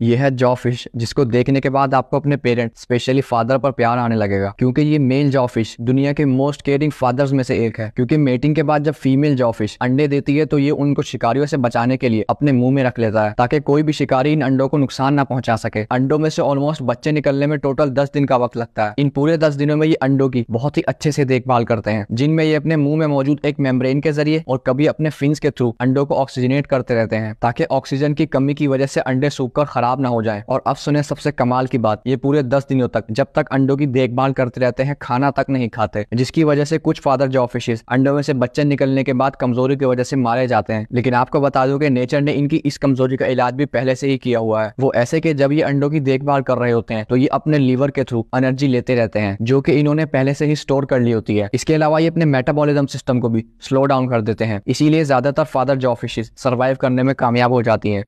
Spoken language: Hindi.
ये है जॉ फ़िश, जिसको देखने के बाद आपको अपने पेरेंट स्पेशली फादर पर प्यार आने लगेगा। क्योंकि ये मेल जॉ फ़िश दुनिया के मोस्ट केयरिंग फादर्स में से एक है। क्योंकि मेटिंग के बाद जब फीमेल जॉ फ़िश अंडे देती है तो ये उनको शिकारियों से बचाने के लिए अपने मुँह में रख लेता है, ताकि कोई भी शिकारी इन अंडों को नुकसान ना पहुँचा सके। अंडों में से ऑलमोस्ट बच्चे निकलने में टोटल दस दिन का वक्त लगता है। इन पूरे दस दिनों में ये अंडों की बहुत ही अच्छे से देखभाल करते हैं, जिनमें ये अपने मुँह में मौजूद एक मेम्ब्रेन के ज़रिए और कभी अपने फिन्स के थ्रू अंडों को ऑक्सीजनेट करते रहते हैं, ताकि ऑक्सीजन की कमी की वजह से अंडे सूख खराब ना हो जाए। और अब सुने सबसे कमाल की बात, ये पूरे दस दिनों तक, जब तक अंडों की देखभाल करते रहते हैं, खाना तक नहीं खाते, जिसकी वजह से कुछ फादर जॉ फिशेज अंडों में से बच्चे निकलने के बाद कमज़ोरी की वजह से मारे जाते हैं। लेकिन आपको बता दो कि नेचर ने इनकी इस कमज़ोरी का इलाज भी पहले से ही किया हुआ है। वो ऐसे कि जब ये अंडों की देखभाल कर रहे होते हैं तो ये अपने लीवर के थ्रू एनर्जी लेते रहते हैं, जो कि इन्होंने पहले से ही स्टोर कर ली होती है। इसके अलावा ये अपने मेटाबॉलिज्म सिस्टम को भी स्लो डाउन कर देते हैं। इसीलिए ज़्यादातर फादर जॉ फिशेज सर्वाइव करने में कामयाब हो जाती है।